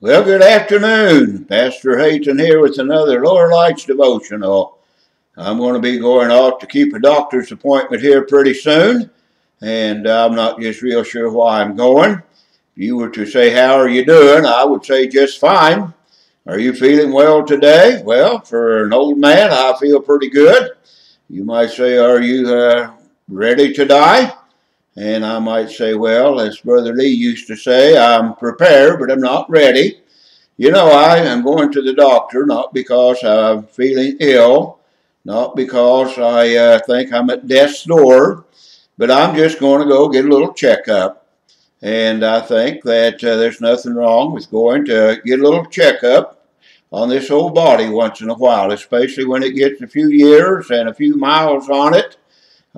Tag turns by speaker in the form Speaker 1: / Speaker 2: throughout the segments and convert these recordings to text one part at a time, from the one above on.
Speaker 1: Well, good afternoon. Pastor Hayton here with another Lower Lights devotional. I'm going to be going off to keep a doctor's appointment here pretty soon, and I'm not just real sure why I'm going. If you were to say, How are you doing? I would say just fine. Are you feeling well today? Well, for an old man, I feel pretty good. You might say, Are you uh, ready to die? And I might say, well, as Brother Lee used to say, I'm prepared, but I'm not ready. You know, I am going to the doctor not because I'm feeling ill, not because I uh, think I'm at death's door, but I'm just going to go get a little checkup. And I think that uh, there's nothing wrong with going to get a little checkup on this old body once in a while, especially when it gets a few years and a few miles on it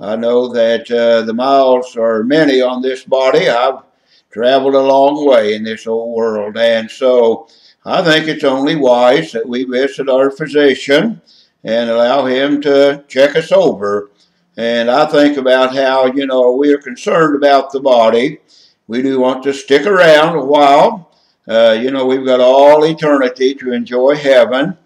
Speaker 1: I know that uh, the miles are many on this body. I've traveled a long way in this old world, and so I think it's only wise that we visit our physician and allow him to check us over. And I think about how, you know, we are concerned about the body. We do want to stick around a while. Uh, you know, we've got all eternity to enjoy heaven,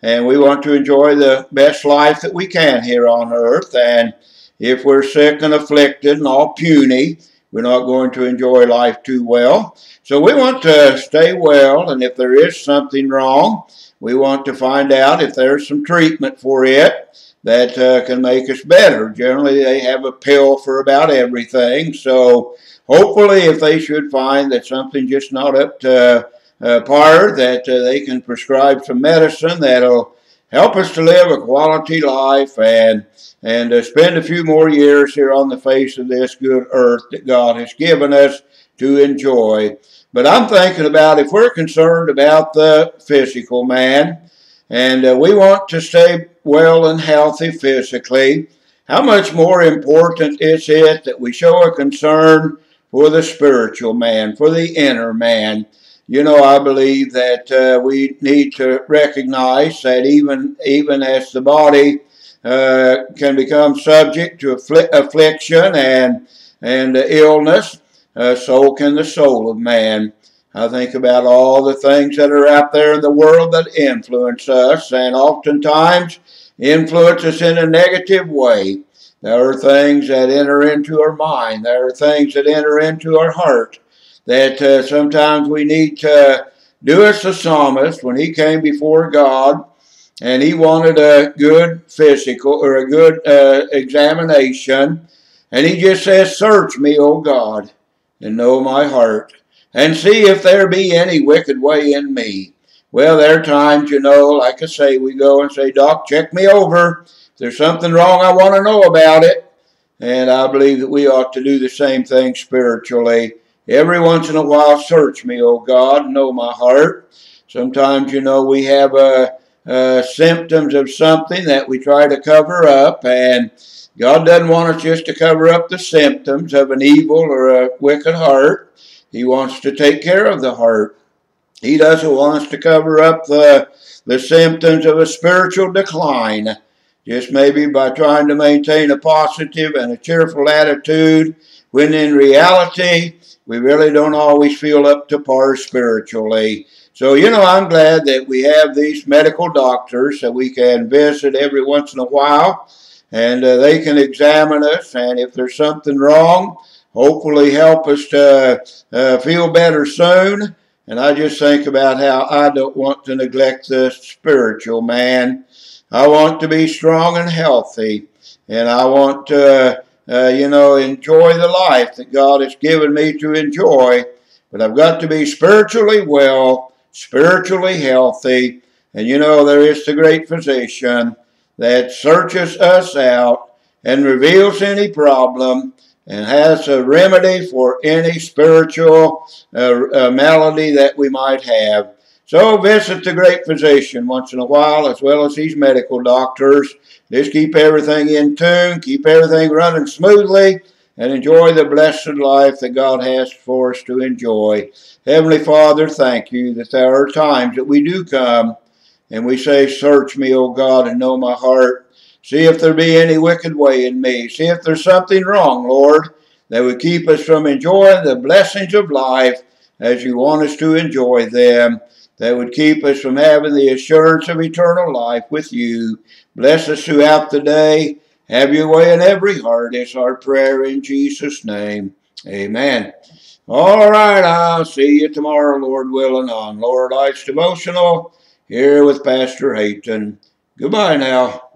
Speaker 1: and we want to enjoy the best life that we can here on earth. And if we're sick and afflicted and all puny, we're not going to enjoy life too well. So we want to stay well, and if there is something wrong, we want to find out if there's some treatment for it that uh, can make us better. Generally, they have a pill for about everything. So hopefully, if they should find that something's just not up to uh, par, that uh, they can prescribe some medicine that'll help us to live a quality life and and uh, spend a few more years here on the face of this good earth that God has given us to enjoy. But I'm thinking about if we're concerned about the physical man and uh, we want to stay well and healthy physically, how much more important is it that we show a concern for the spiritual man, for the inner man? You know, I believe that uh, we need to recognize that even even as the body uh, can become subject to affl- affliction and and uh, illness, so can the soul of man. I think about all the things that are out there in the world that influence us, and oftentimes influence us in a negative way. There are things that enter into our mind. There are things that enter into our heart that uh, sometimes we need to do as the psalmist when he came before God and he wanted a good physical or a good uh, examination. And he just says, Search me, O God, and know my heart, and see if there be any wicked way in me. Well, there are times, you know, like I say, we go and say, Doc, check me over. If there's something wrong, I want to know about it. And I believe that we ought to do the same thing spiritually. Every once in a while, search me, O God, know my heart. Sometimes, you know, we have a uh, symptoms of something that we try to cover up, and God doesn't want us just to cover up the symptoms of an evil or a wicked heart. He wants to take care of the heart. He doesn't want us to cover up the, the symptoms of a spiritual decline, just maybe by trying to maintain a positive and a cheerful attitude, when in reality, we really don't always feel up to par spiritually. So, you know, I'm glad that we have these medical doctors that we can visit every once in a while and uh, they can examine us. And if there's something wrong, hopefully help us to uh, feel better soon. And I just think about how I don't want to neglect the spiritual man. I want to be strong and healthy. And I want to, uh, you know, enjoy the life that God has given me to enjoy. But I've got to be spiritually well spiritually healthy. And you know, there is the great physician that searches us out and reveals any problem and has a remedy for any spiritual uh, uh, malady that we might have. So visit the great physician once in a while, as well as these medical doctors. Just keep everything in tune, keep everything running smoothly, and enjoy the blessed life that God has for us to enjoy. Heavenly Father, thank you that there are times that we do come and we say, Search me, O God, and know my heart. See if there be any wicked way in me. See if there's something wrong, Lord, that would keep us from enjoying the blessings of life as you want us to enjoy them, that would keep us from having the assurance of eternal life with you. Bless us throughout the day. Have your way in every heart. It's our prayer in Jesus' name. Amen. All right, I'll see you tomorrow, Lord willing, on Lower Lights Devotional here with Pastor Hayton. Goodbye now.